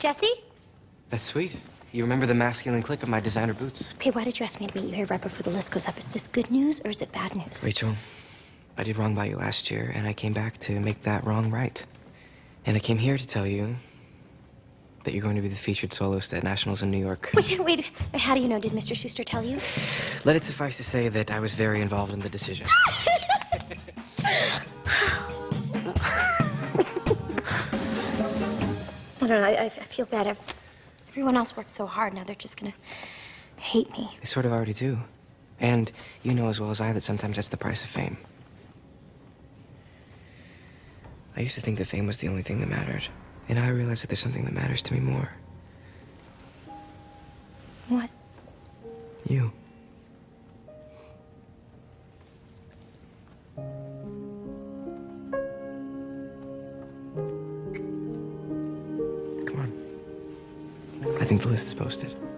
Jesse? That's sweet. You remember the masculine click of my designer boots. Okay, why did you ask me to meet you here right before the list goes up? Is this good news or is it bad news? Rachel, I did wrong by you last year, and I came back to make that wrong right. And I came here to tell you that you're going to be the featured soloist at Nationals in New York. Wait, wait. How do you know? Did Mr. Schuester tell you? Let it suffice to say that I was very involved in the decision. don't know. I, I feel bad. I've, everyone else worked so hard. Now they're just gonna hate me. They sort of already do. And you know as well as I that sometimes that's the price of fame. I used to think that fame was the only thing that mattered. And now I realize that there's something that matters to me more. What? You. Think the list is posted.